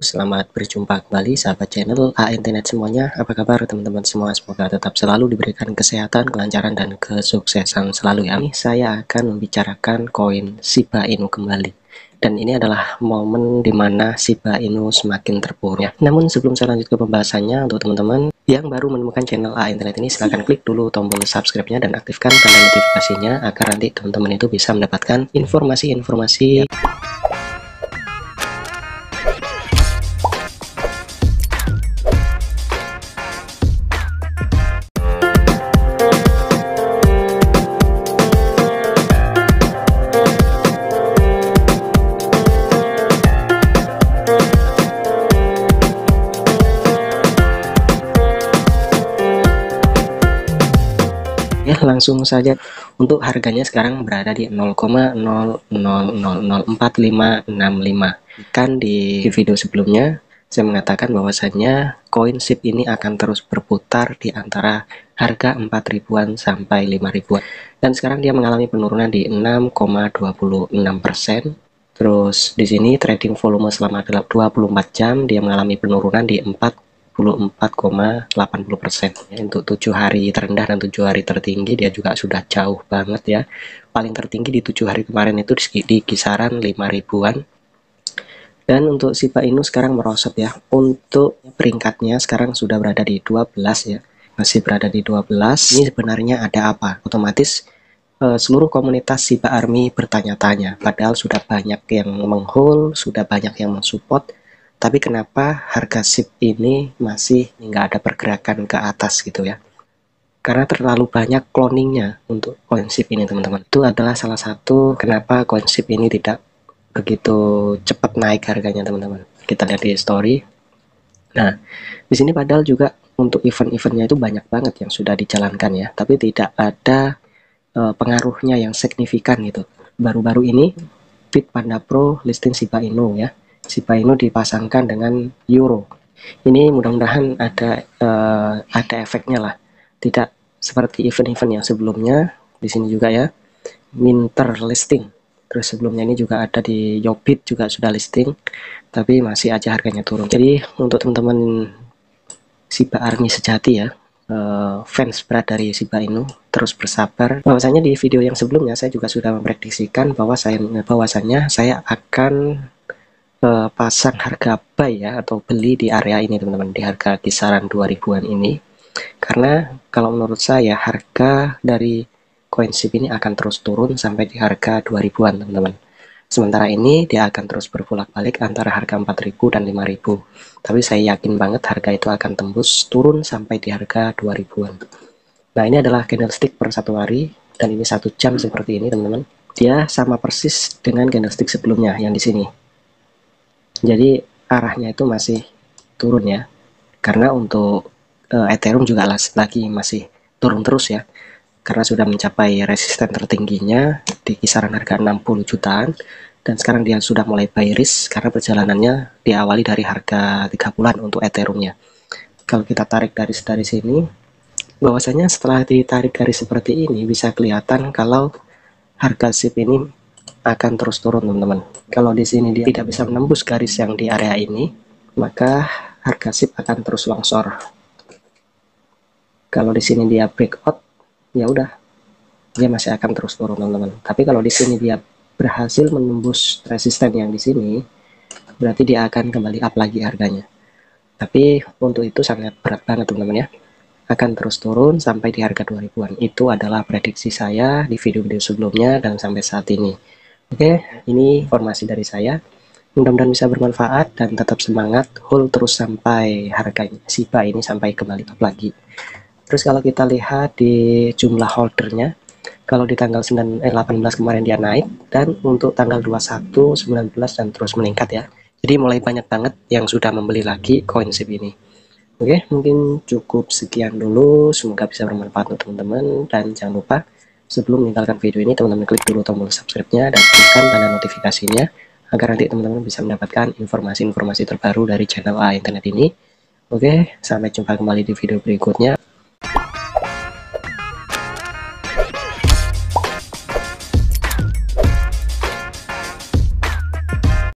Selamat berjumpa kembali sahabat channel A Internet semuanya. Apa kabar teman-teman semua? Semoga tetap selalu diberikan kesehatan, kelancaran, dan kesuksesan selalu ya. Ini saya akan membicarakan koin Shiba Inu kembali. Dan ini adalah momen di mana Shiba Inu semakin terpuruk ya. Namun sebelum saya lanjut ke pembahasannya Untuk teman-teman yang baru menemukan channel A Internet ini silahkan klik dulu tombol subscribe-nya dan aktifkan tanda notifikasinya agar nanti teman-teman itu bisa mendapatkan informasi-informasi langsung saja. Untuk harganya sekarang berada di 0,00045565 kan di video sebelumnya saya mengatakan bahwasanya koin SIP ini akan terus berputar di antara harga 4 ribuan sampai 5 ribuan. Dan sekarang dia mengalami penurunan di 6,26 persen. Terus di sini trading volume selama 24 jam dia mengalami penurunan di 4 24,80% ya, untuk tujuh hari terendah dan tujuh hari tertinggi dia juga sudah jauh banget ya. Paling tertinggi di tujuh hari kemarin itu di, di kisaran 5 ribuan. Dan untuk Shiba Inu sekarang merosot ya. Untuk peringkatnya sekarang sudah berada di 12 ya. Masih berada di 12 ini sebenarnya ada apa? Otomatis eh, seluruh komunitas Shiba Army bertanya-tanya. Padahal sudah banyak yang menghold sudah banyak yang mensupport tapi kenapa harga SIP ini masih nggak ada pergerakan ke atas gitu ya? Karena terlalu banyak cloningnya untuk coin SIP ini teman-teman. Itu adalah salah satu kenapa coin SIP ini tidak begitu cepat naik harganya teman-teman. Kita lihat di story. Nah di sini padahal juga untuk event-eventnya itu banyak banget yang sudah dijalankan ya. Tapi tidak ada uh, pengaruhnya yang signifikan gitu. Baru-baru ini Fit Panda Pro listing Shiba Inu ya Shiba Inu dipasangkan dengan euro. Ini mudah-mudahan ada uh, ada efeknya lah. Tidak seperti event-event yang sebelumnya di sini juga ya. Minter listing. Terus sebelumnya ini juga ada di Yobit juga sudah listing, tapi masih aja harganya turun. Jadi untuk teman-teman Shiba Army sejati ya, uh, fans berat dari Shiba Inu terus bersabar. Bahwasanya di video yang sebelumnya saya juga sudah memprediksikan bahwa saya bahwasanya saya akan uh, pasang harga buy ya atau beli di area ini teman-teman di harga kisaran 2000-an ini. Karena kalau menurut saya harga dari koin SIP ini akan terus turun sampai di harga 2000-an teman-teman. Sementara ini dia akan terus berbolak-balik antara harga 4000 dan 5000 tapi saya yakin banget harga itu akan tembus turun sampai di harga 2000-an nah ini adalah candlestick per satu hari dan ini satu jam seperti ini teman-teman. Dia sama persis dengan candlestick sebelumnya yang di sini jadi arahnya itu masih turun ya. Karena untuk uh, Ethereum juga lagi masih turun terus ya. Karena sudah mencapai resisten tertingginya di kisaran harga 60 jutaan. Dan sekarang dia sudah mulai buy risk karena perjalanannya diawali dari harga 30-an untuk Ethereumnya. Kalau kita tarik garis dari sini bahwasanya setelah ditarik garis seperti ini bisa kelihatan kalau harga SIP ini akan terus turun teman-teman. Kalau di sini dia tidak bisa menembus garis yang di area ini maka harga SIP akan terus longsor. Kalau di sini dia breakout ya udah dia masih akan terus turun teman-teman. Tapi kalau di sini dia berhasil menembus resisten yang di sini berarti dia akan kembali up lagi harganya. Tapi untuk itu sangat berat banget teman-teman ya. Akan terus turun sampai di harga 2000-an itu adalah prediksi saya di video-video sebelumnya dan sampai saat ini Oke, ini informasi dari saya. Mudah-mudahan bisa bermanfaat dan tetap semangat. Hold terus sampai harganya SIBA ini sampai kembali up lagi. Terus kalau kita lihat di jumlah holdernya, kalau di tanggal 9, eh, 18 kemarin dia naik, dan untuk tanggal 21, 19, dan terus meningkat ya. Jadi mulai banyak banget yang sudah membeli lagi koin SIP ini. Oke, mungkin cukup sekian dulu. Semoga bisa bermanfaat untuk teman-teman. Dan jangan lupa Sebelum meninggalkan video ini, teman-teman klik dulu tombol subscribe-nya dan tekan tanda notifikasinya agar nanti teman-teman bisa mendapatkan informasi-informasi terbaru dari channel A Internet ini. Oke, sampai jumpa kembali di video berikutnya.